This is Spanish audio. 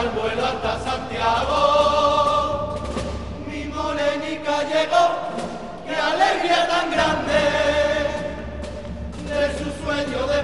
al vuelo hasta Santiago. Mi morenica llegó, qué alegría tan grande de su sueño de